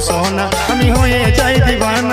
सोना। हमी होए चाहे दीवाना।